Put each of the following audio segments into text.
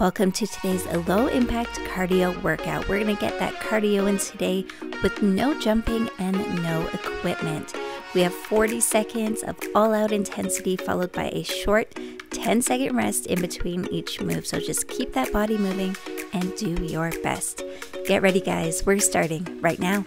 Welcome to today's low impact cardio workout. We're going to get that cardio in today with no jumping and no equipment. We have 40 seconds of all out intensity, followed by a short 10 second rest in between each move. So just keep that body moving and do your best. Get ready, guys. We're starting right now.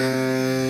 Música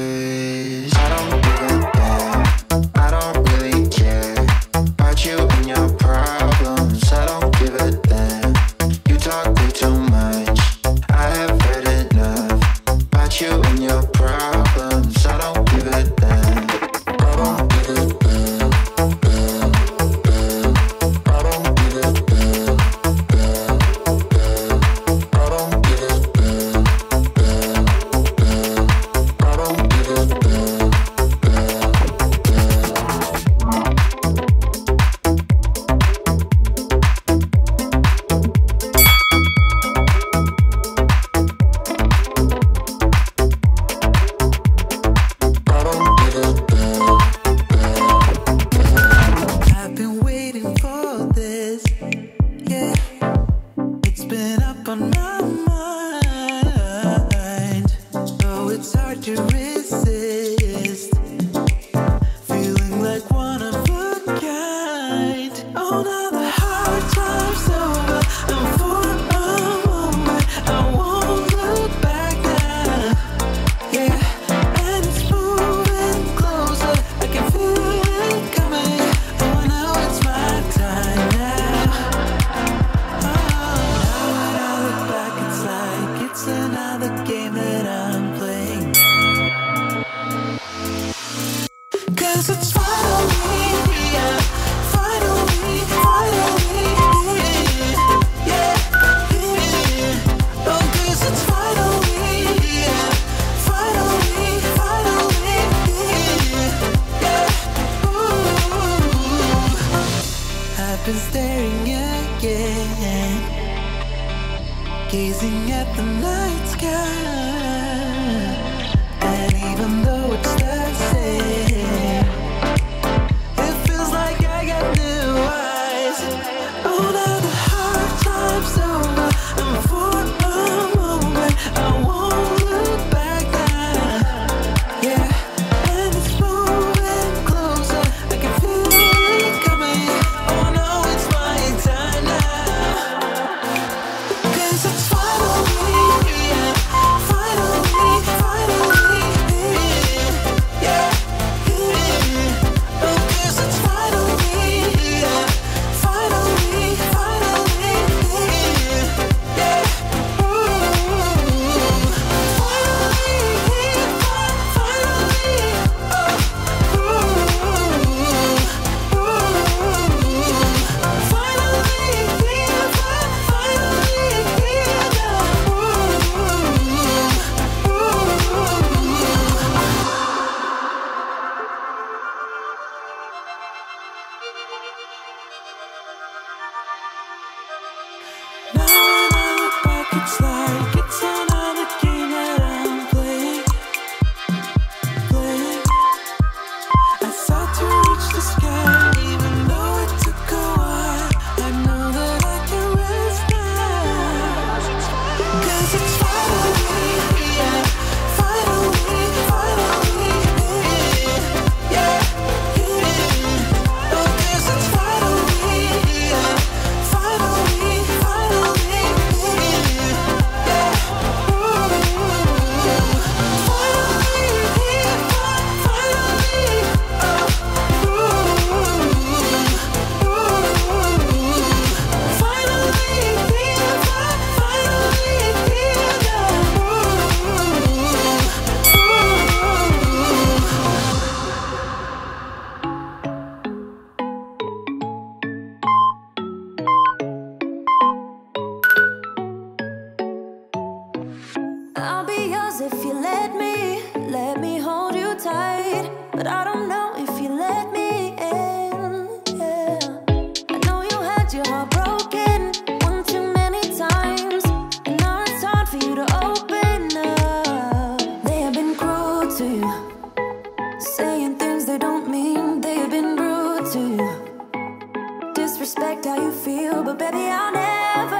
Saying things they don't mean, they've been rude to you. Disrespect how you feel, but baby, I'll never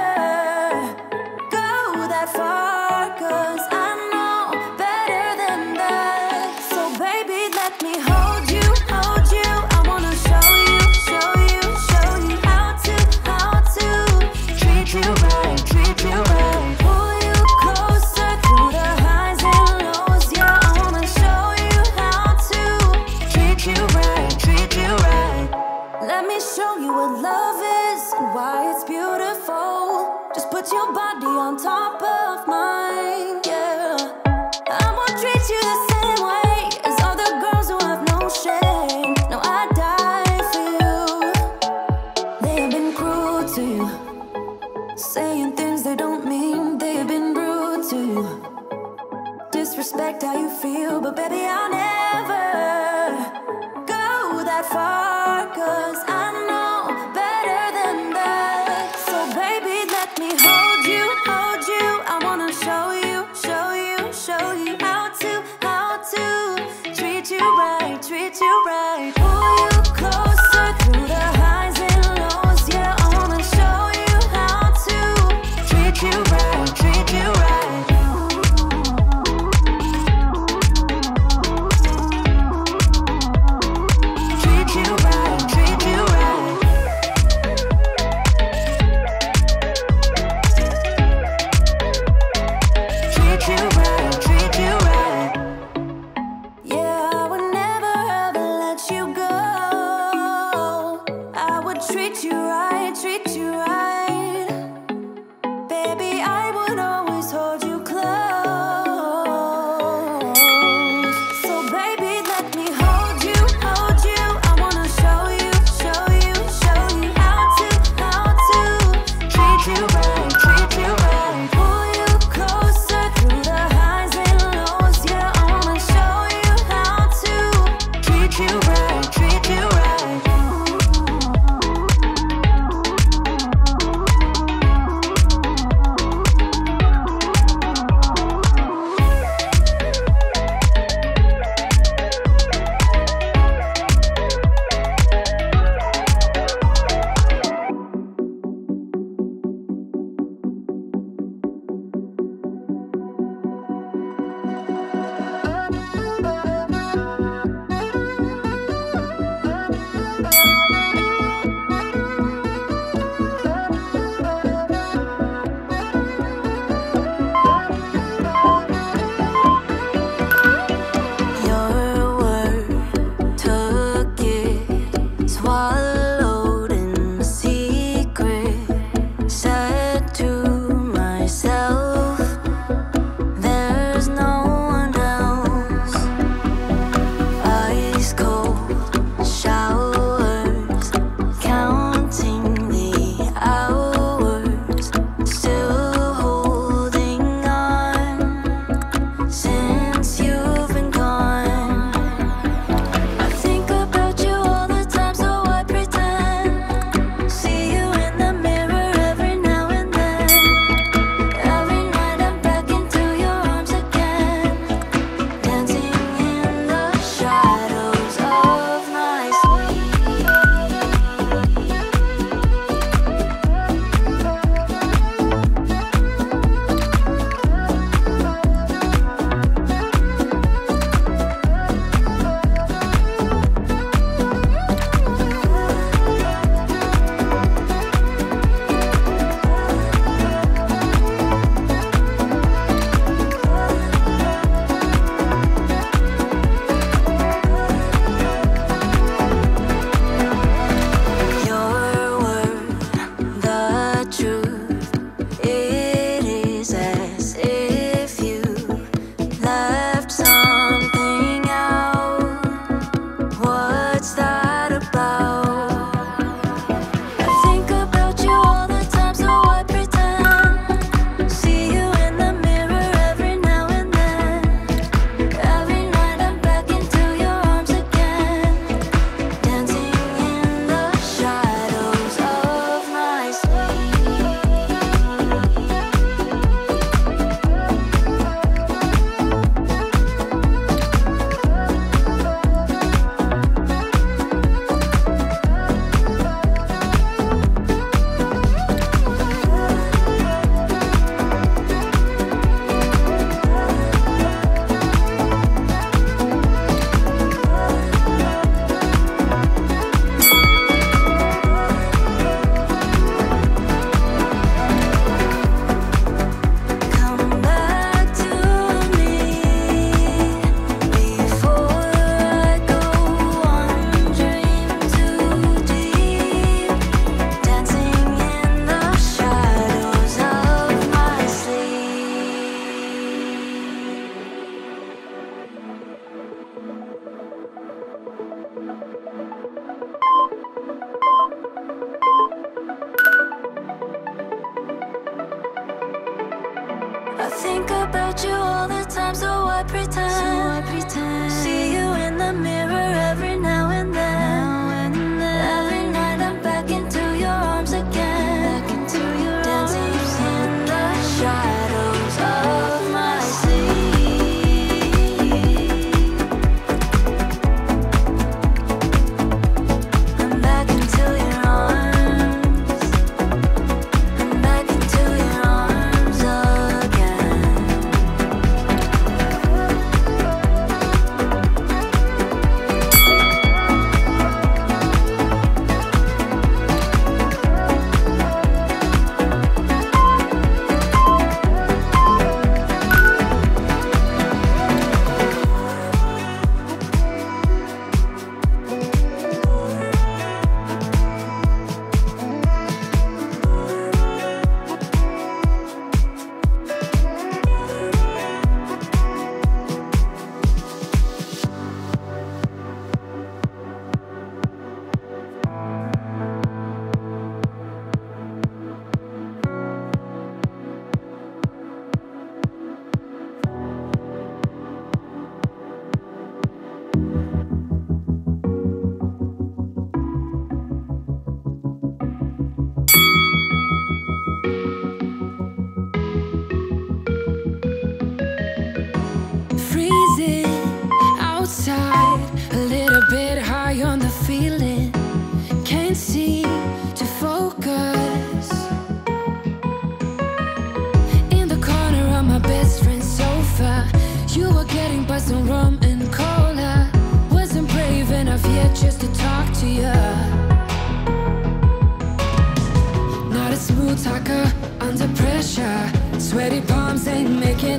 go that far.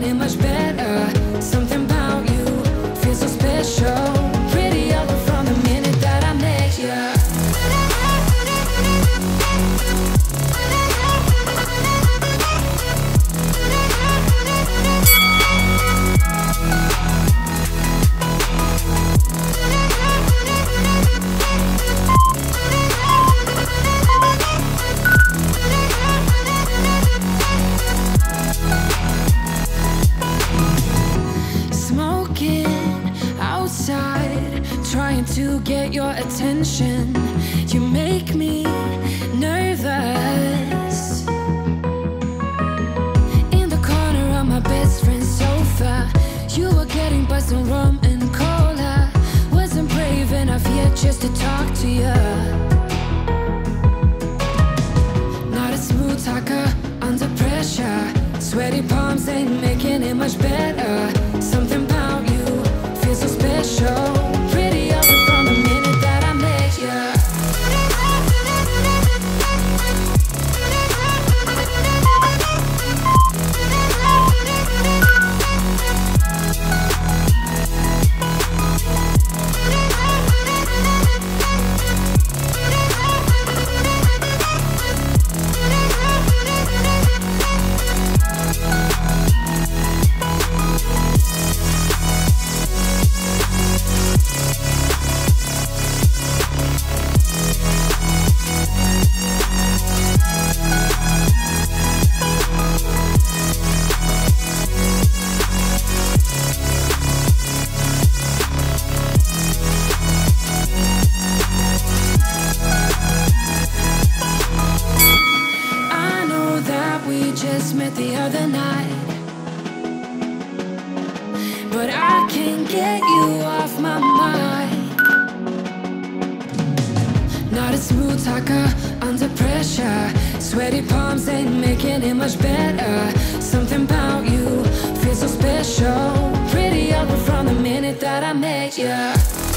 Ipanema espera. show. Pretty ugly from the minute that I met ya.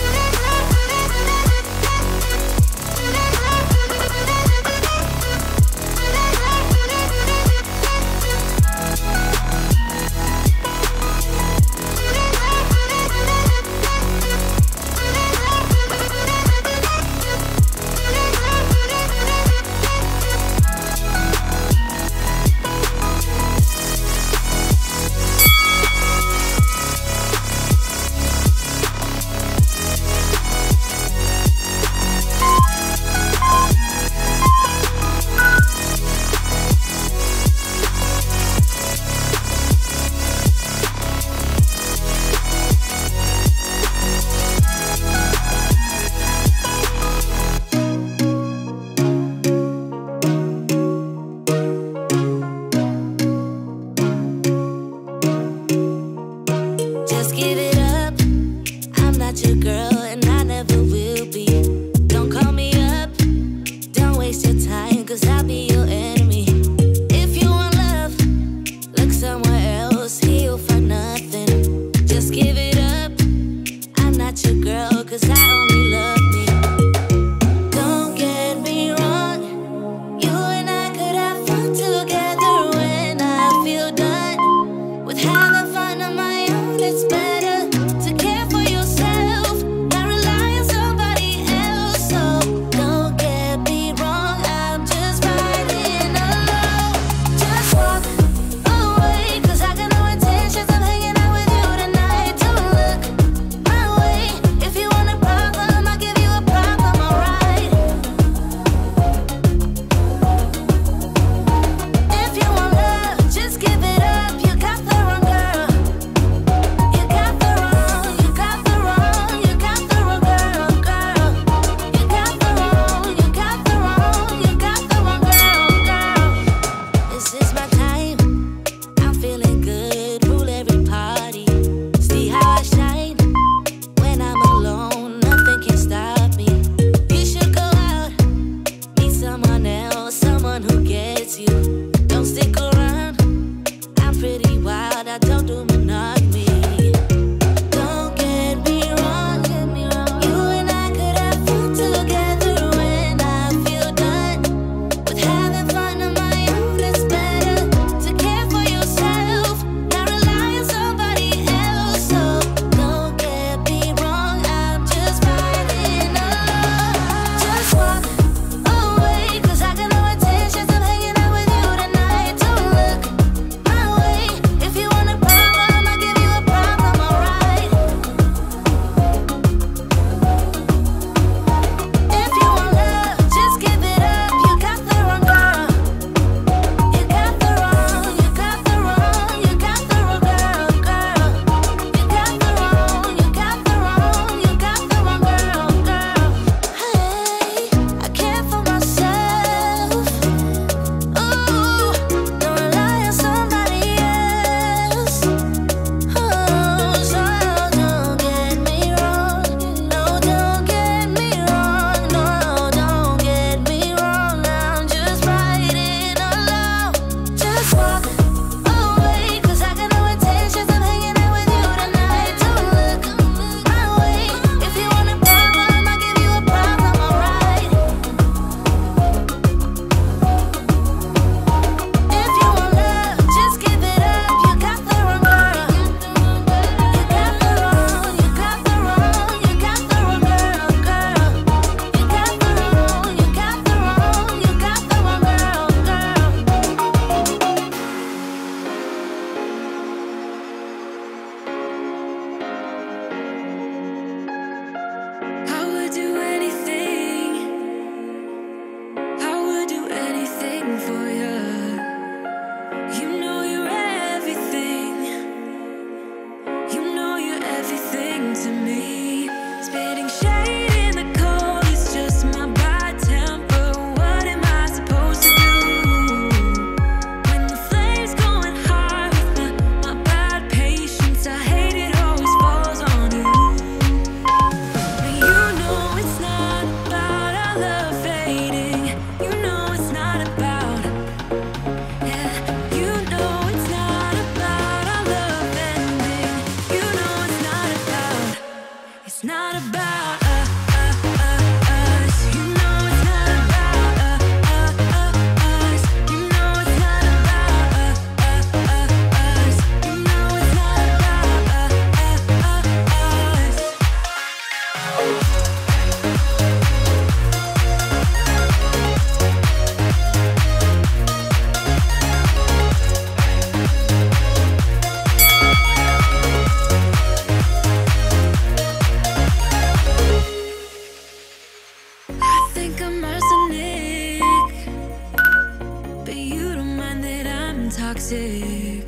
toxic.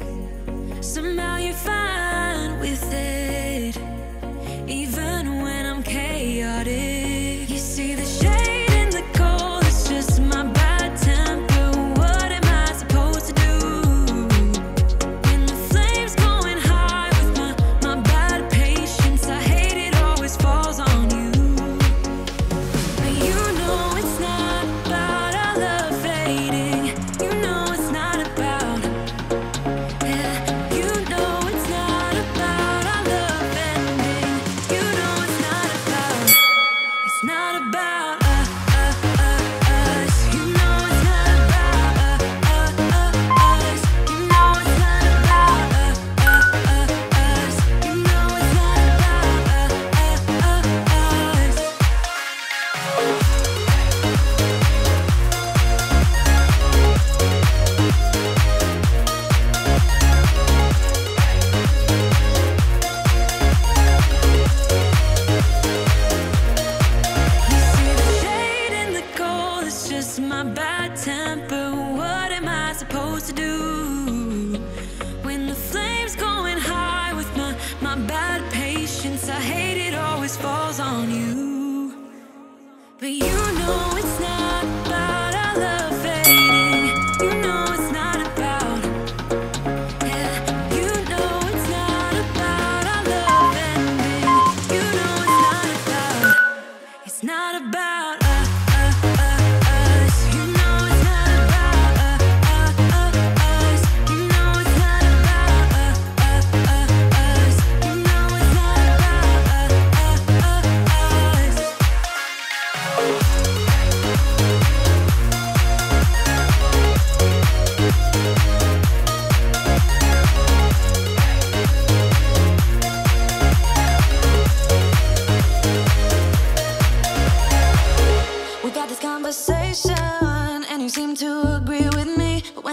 Somehow you're fine with it.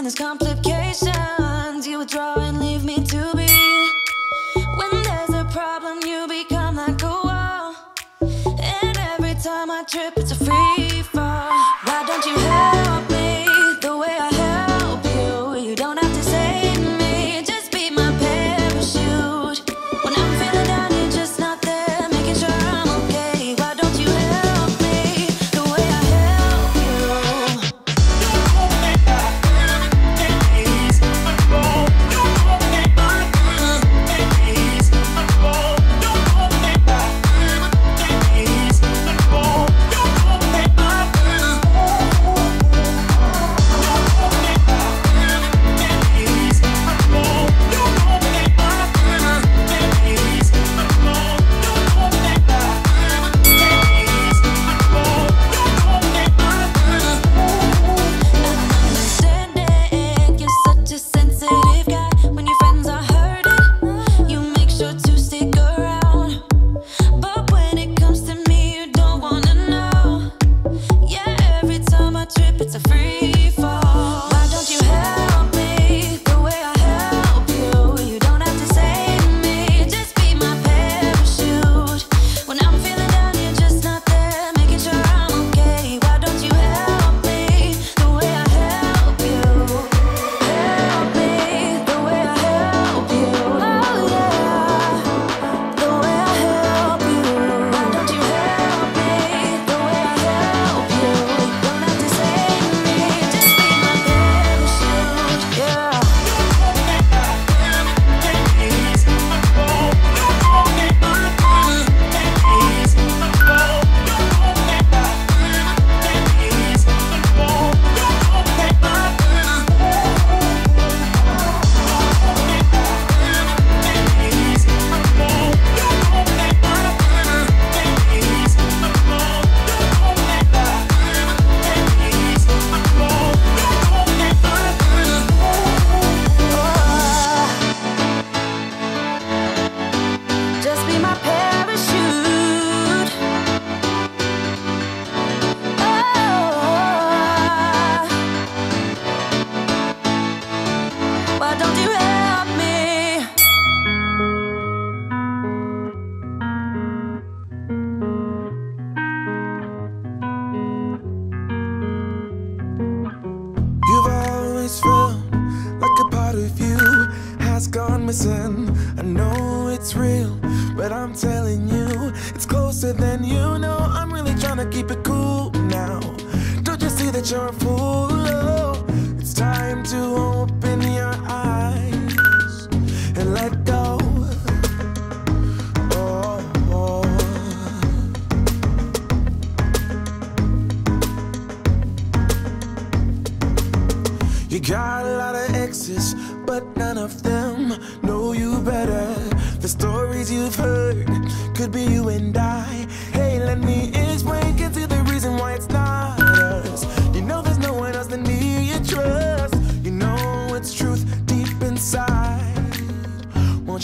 and there's complications You withdraw and leave me to be. When there's a problem you become like a wall. And every time I trip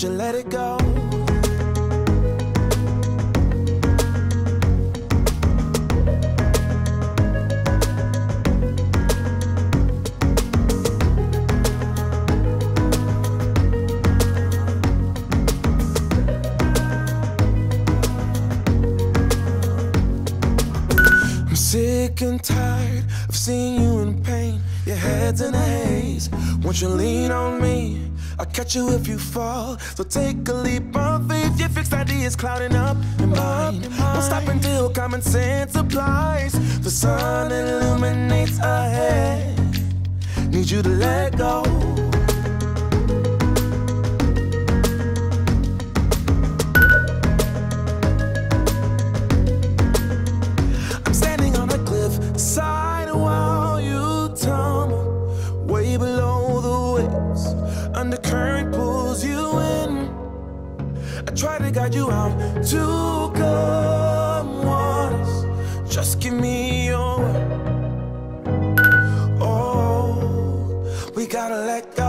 You let it go? I'm sick and tired of seeing you in pain. Your head's in a haze. Won't you lean on me? I'll catch you if you fall. So take a leap of faith. Your fixed ideas clouding up your mind. Won't stop until common sense applies. The sun illuminates ahead. Need you to let go. Undercurrent pulls you in. I try to guide you out to calm waters. Just give me your. Oh, we gotta let go.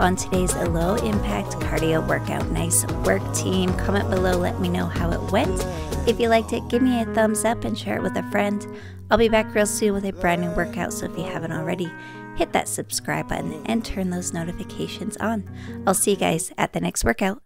On today's low impact cardio workout. Nice work, team. Comment below, let me know how it went. If you liked it, give me a thumbs up and share it with a friend. I'll be back real soon with a brand new workout, so if you haven't already, hit that subscribe button and turn those notifications on. I'll see you guys at the next workout.